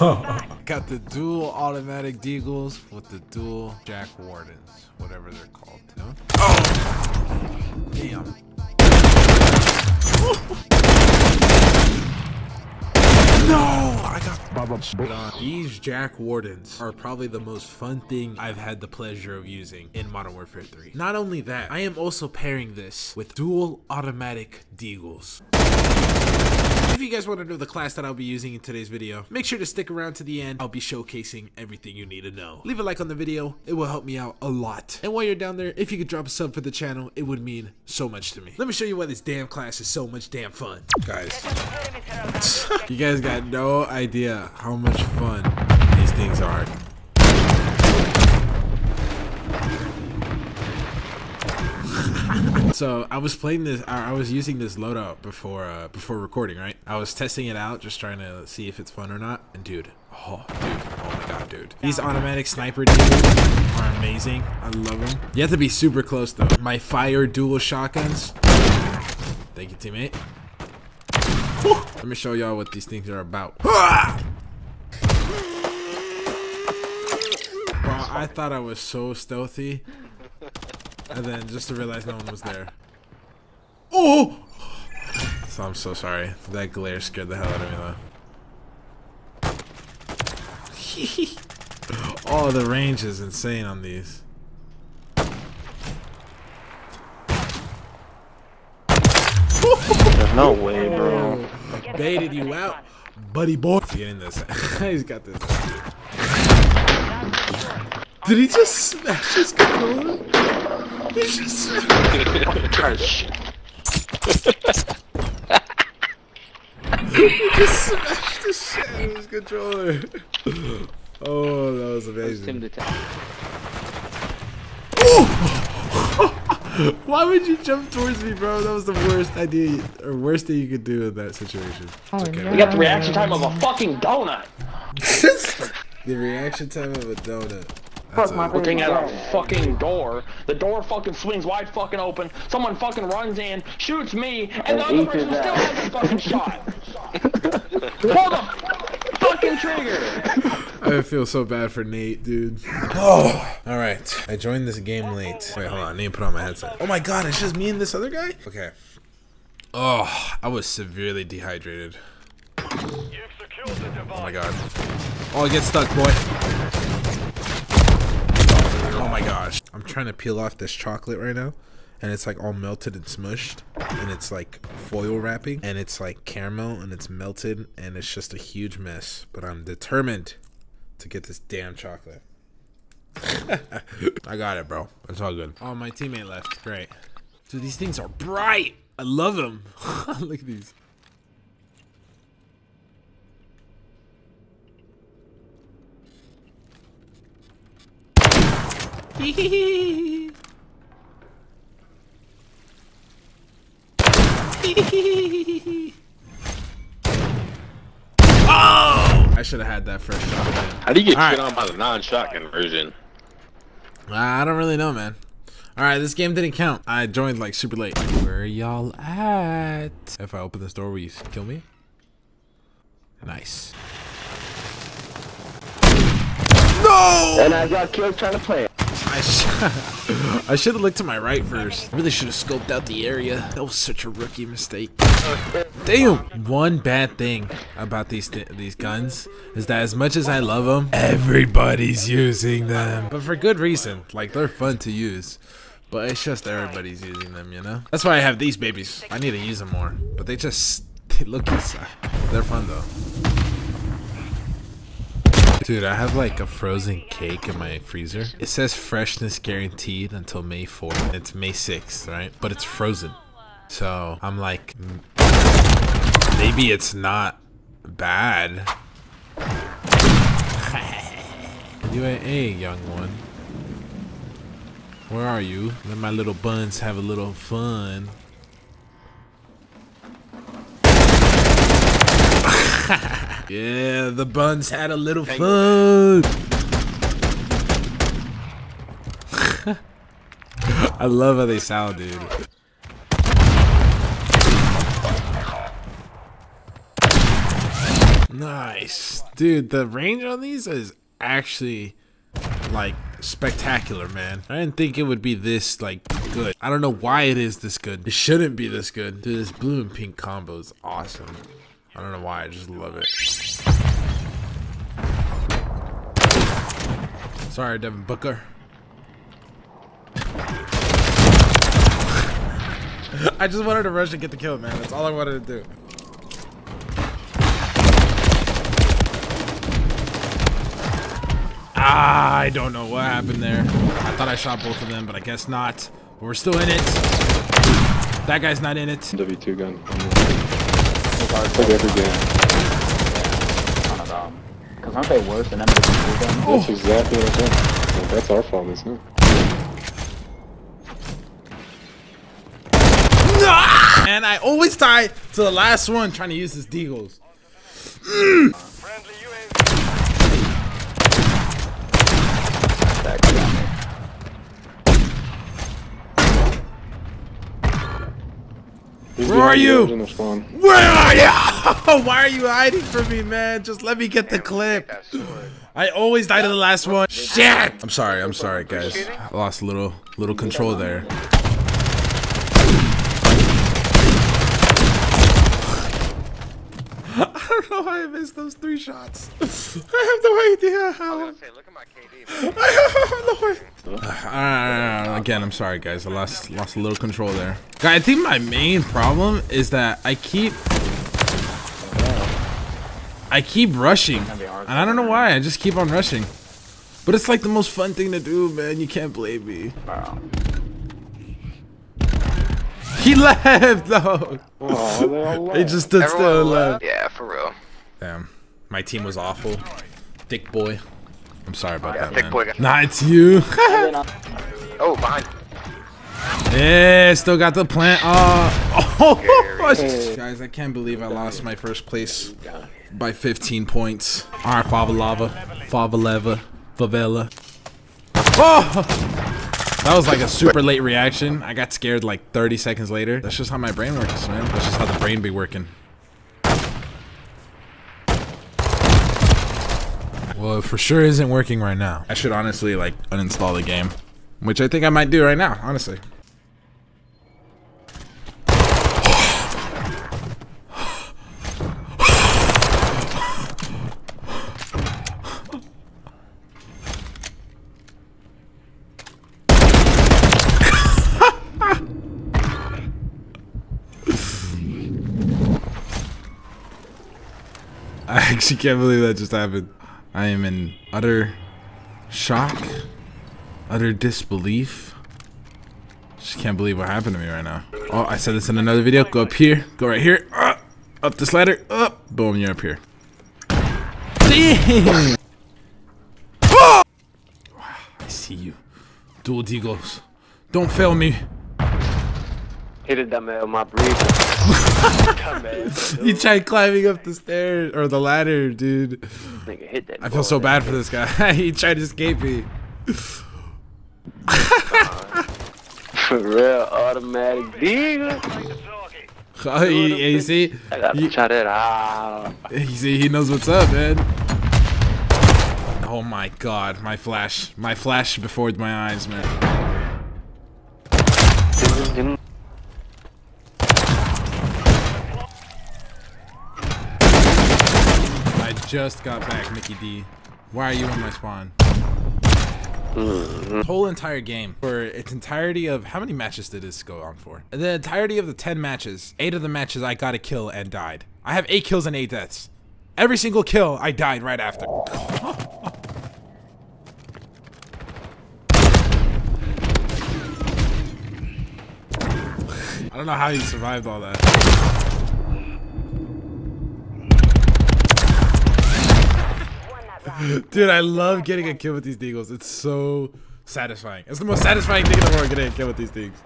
Got the dual automatic deagles with the dual JAK wardens, whatever they're called. You? Oh! Damn. No, I got These JAK Wardens are probably the most fun thing I've had the pleasure of using in Modern Warfare 3. Not only that, I am also pairing this with dual automatic deagles. If you guys want to know the class that I'll be using in today's video, make sure to stick around to the end. I'll be showcasing everything you need to know. Leave a like on the video. It will help me out a lot. And while you're down there, if you could drop a sub for the channel, it would mean so much to me. Let me show you why this damn class is so much damn fun. Guys, you guys got no idea how much fun these things are. so I was playing this. I was using this loadout before uh, before recording. Right, I was testing it out, just trying to see if it's fun or not. And dude, oh dude, oh my god, dude, these automatic sniper deals are amazing. I love them. You have to be super close though. My fire dual shotguns. Thank you, teammate. Let me show y'all what these things are about. Bro, I thought I was so stealthy. And then just to realize no one was there. Oh! So I'm so sorry. That glare scared the hell out of me though. oh, the range is insane on these. There's no way, bro. Baited you out, buddy boy. He's getting this. He's got this. Did he just smash his controller? He just Gosh. he just smashed the shit out of his controller. Oh, that was amazing. Why would you jump towards me, bro? That was the worst idea or worst thing you could do in that situation. Oh, Okay. no. We got the reaction time of a fucking donut. the reaction time of a donut. Fuck my a, Looking at a fucking door. The door fucking swings wide fucking open. Someone fucking runs in, shoots me, and the other person still hasn't fucking shot. Pull the fucking trigger. I feel so bad for Nate, dude. Oh, all right. I joined this game late. Wait, hold on. I need to put on my headset. Oh my god, it's just me and this other guy. Okay. Oh, I was severely dehydrated. Oh my god. Oh, I get stuck, boy. Oh my gosh. I'm trying to peel off this chocolate right now. And it's like all melted and smushed. And it's like foil wrapping. And it's like caramel and it's melted. And it's just a huge mess. But I'm determined to get this damn chocolate. I got it, bro. It's all good. Oh, my teammate left. Great. Dude, these things are bright. I love them. Look at these. Oh! I should have had that first shot, man. How do you get All shit right. on by the non-shotgun version? I don't really know, man. All right, this game didn't count. I joined like super late. Where y'all at? If I open this door, will you kill me? Nice. No! And I got killed trying to play it. I, sh I should have looked to my right first. I Really should have scoped out the area. That was such a rookie mistake. Damn. One bad thing about these th these guns is that as much as I love them, everybody's using them. But for good reason. Like they're fun to use. But it's just everybody's using them, you know? That's why I have these babies. I need to use them more. But they just they look inside. They're fun though. Dude, I have like a frozen cake in my freezer. It says freshness guaranteed until May 4th. It's May 6th, right? But it's frozen. So I'm like, mm, maybe it's not bad. you ain't a young one. Where are you? Let my little buns have a little fun. yeah, the buns had a little fun. I love how they sound, dude. Nice. Dude, the range on these is actually like spectacular, man. I didn't think it would be this like good. I don't know why it is this good. It shouldn't be this good. Dude, this blue and pink combo is awesome. I don't know why, I just love it. Sorry, Devin Booker. I just wanted to rush and get the kill, man. That's all I wanted to do. Ah, I don't know what happened there. I thought I shot both of them, but I guess not. But we're still in it. That guy's not in it. W2 gun. It's like every game. Because aren't they worse than M52? That's exactly what I think. Like, that's our fault, isn't it? And I always tie to the last one trying to use his deagles. Mm. He's Where are behind the you? Where are you? Why are you hiding from me, man? Just let me get the clip. I always die to the last one. Shit! I'm sorry, I'm sorry, guys. I lost a little, little control there. I don't know how I missed those three shots. I have no idea how. I have no idea. Uh, again, I'm sorry, guys. I lost lost a little control there. Guy, I think my main problem is that I keep I keep rushing, and I don't know why. I just keep on rushing. But it's like the most fun thing to do, man. You can't blame me. He left, though. Oh, they He just stood still and left. Yeah, for real. Damn, my team was awful. Thick boy. I'm sorry about that, thick man. boy got- Nah, it's you. Oh, behind. yeah, still got the plant. Uh, oh, guys, I can't believe I lost my first place by 15 points. All right, Favalava, Favaleva, Favela. Oh! That was like a super late reaction. I got scared like 30 seconds later. That's just how my brain works, man. That's just how the brain be working. Well, it for sure isn't working right now. I should honestly like uninstall the game, which I think I might do right now, honestly. I actually can't believe that just happened. I am in utter shock, utter disbelief. Just can't believe what happened to me right now. Oh, I said this in another video. Go up here. Go right here. Uh, up this ladder. Up. Boom, you're up here. Damn. Oh! I see you. Dual deagles. Don't fail me. Hit it, that man, my breathing. You tried climbing up the stairs or the ladder, dude. Nigga, hit that. I feel so bad for this guy. he tried to escape me. For real, automatic dealer. Oh, he, you see, I gotta You- try that out. you see, he knows what's up, man. Oh my god, my flash, my flash before my eyes, man. I just got back, Mickey D. Why are you in my spawn? The whole entire game, for its entirety of how many matches did this go on for? The entirety of the 10 matches, eight of the matches I got a kill and died. I have eight kills and eight deaths. Every single kill, I died right after. I don't know how you survived all that. Dude, I love getting a kill with these deagles. It's so satisfying. It's the most satisfying thing in the world getting a kill with these things.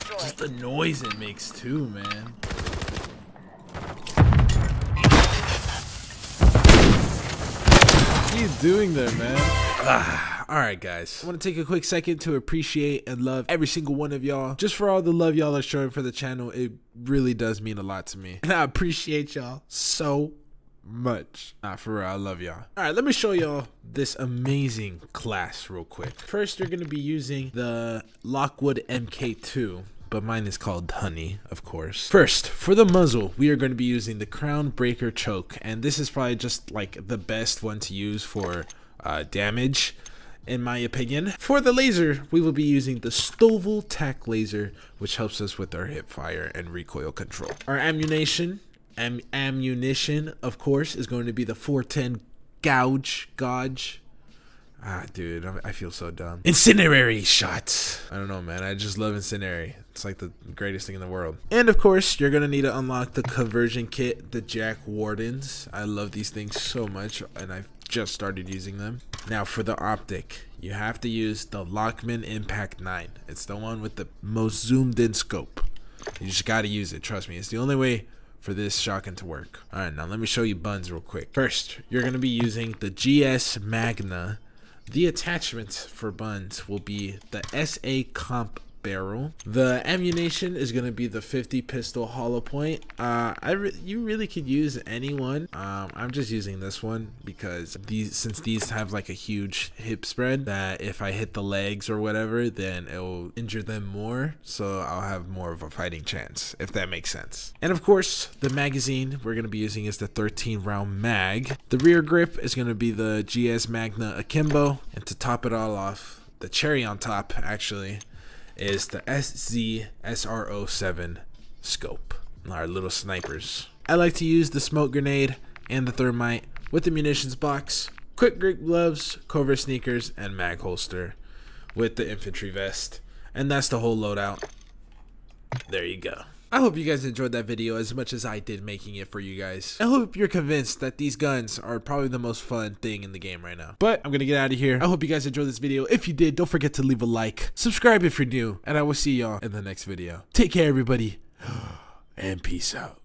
Just the noise it makes too, man. What are you doing there, man? Ah, Alright guys, I want to take a quick second to appreciate and love every single one of y'all. Just for all the love y'all are showing for the channel, it really does mean a lot to me. And I appreciate y'all so much. Nah, for real, I love y'all. All right, let me show y'all this amazing class real quick. First, you're gonna be using the Lockwood MK2 but mine is called Honey, of course. First, for the muzzle, we are going to be using the Crown Breaker Choke, and this is probably just like the best one to use for uh, damage in my opinion. For the laser, we will be using the Stovall Tac laser, which helps us with our hip fire and recoil control. Our ammunition, am ammunition, of course, is going to be the 410 gouge, gouge, Ah, dude, I feel so dumb. Incendiary shots. I don't know, man. I just love incendiary. It's like the greatest thing in the world. And of course, you're gonna need to unlock the conversion kit, the JAK Wardens. I love these things so much, and I've just started using them. Now for the optic, you have to use the Lockman Impact 9. It's the one with the most zoomed in scope. You just gotta use it, trust me. It's the only way for this shotgun to work. Alright, now let me show you buns real quick. First, you're gonna be using the GS Magna the attachments for buns will be the SA Comp barrel. The ammunition is going to be the 50 pistol hollow point. Uh, I re you really could use any one. Um, I'm just using this one because these since these have like a huge hip spread that if I hit the legs or whatever, then it will injure them more. So I'll have more of a fighting chance, if that makes sense. And of course, the magazine we're going to be using is the 13 round mag. The rear grip is going to be the GS Magna Akimbo. And to top it all off, the cherry on top actually is the SZ SR07 scope. Our little snipers. I like to use the smoke grenade and the thermite with the munitions box, quick grip gloves, covert sneakers, and mag holster with the infantry vest. And that's the whole loadout. There you go. I hope you guys enjoyed that video as much as I did making it for you guys. I hope you're convinced that these guns are probably the most fun thing in the game right now. But I'm gonna get out of here. I hope you guys enjoyed this video. If you did, don't forget to leave a like, subscribe if you're new, and I will see y'all in the next video. Take care, everybody, and peace out.